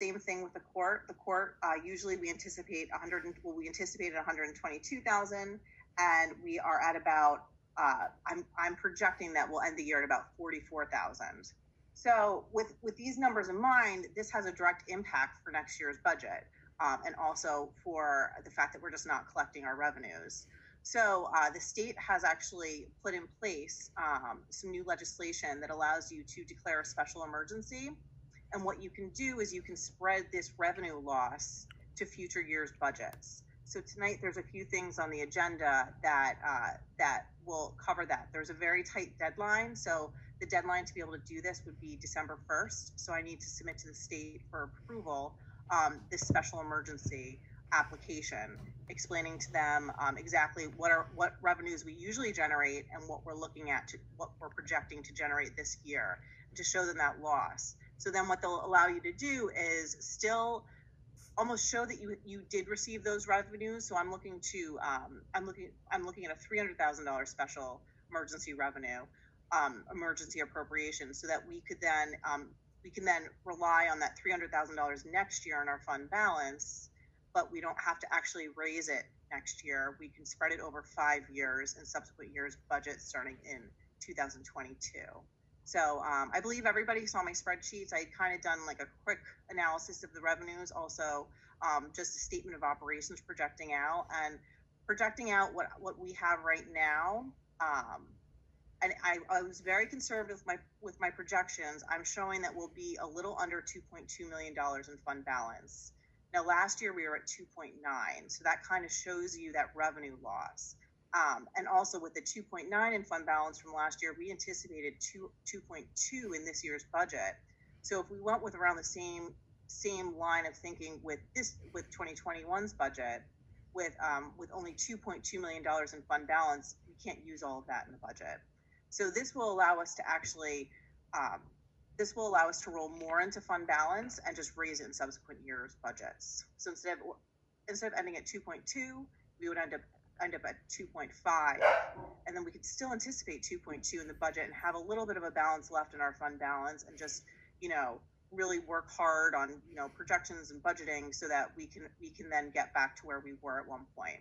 Same thing with the court. The court, uh, usually we anticipate 100, and- well, we anticipated 122,000 and we are at about, uh, I'm, I'm projecting that we'll end the year at about 44,000. So with, with these numbers in mind, this has a direct impact for next year's budget. Um, and also for the fact that we're just not collecting our revenues. So uh, the state has actually put in place um, some new legislation that allows you to declare a special emergency. And what you can do is you can spread this revenue loss to future years' budgets. So tonight there's a few things on the agenda that uh, that will cover that. There's a very tight deadline, so the deadline to be able to do this would be December 1st. So I need to submit to the state for approval um, this special emergency application, explaining to them um, exactly what are what revenues we usually generate and what we're looking at to what we're projecting to generate this year to show them that loss. So then what they'll allow you to do is still almost show that you you did receive those revenues. So I'm looking to um, I'm looking I'm looking at a three hundred thousand dollars special emergency revenue um, emergency appropriation, so that we could then um, we can then rely on that three hundred thousand dollars next year in our fund balance, but we don't have to actually raise it next year. We can spread it over five years and subsequent years budget starting in 2022. So um, I believe everybody saw my spreadsheets. I kind of done like a quick analysis of the revenues, also um, just a statement of operations projecting out and projecting out what what we have right now. Um, and I, I was very conservative with my with my projections. I'm showing that we'll be a little under 2.2 million dollars in fund balance. Now, last year we were at 2.9, so that kind of shows you that revenue loss. Um, and also with the 2.9 in fund balance from last year, we anticipated 2 2.2 in this year's budget. So if we went with around the same same line of thinking with this with 2021's budget, with um, with only 2.2 million dollars in fund balance, we can't use all of that in the budget. So this will allow us to actually, um, this will allow us to roll more into fund balance and just raise it in subsequent years' budgets. So instead of instead of ending at 2.2, we would end up end up at 2.5, and then we could still anticipate 2.2 in the budget and have a little bit of a balance left in our fund balance, and just you know really work hard on you know projections and budgeting so that we can we can then get back to where we were at one point.